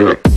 Yeah.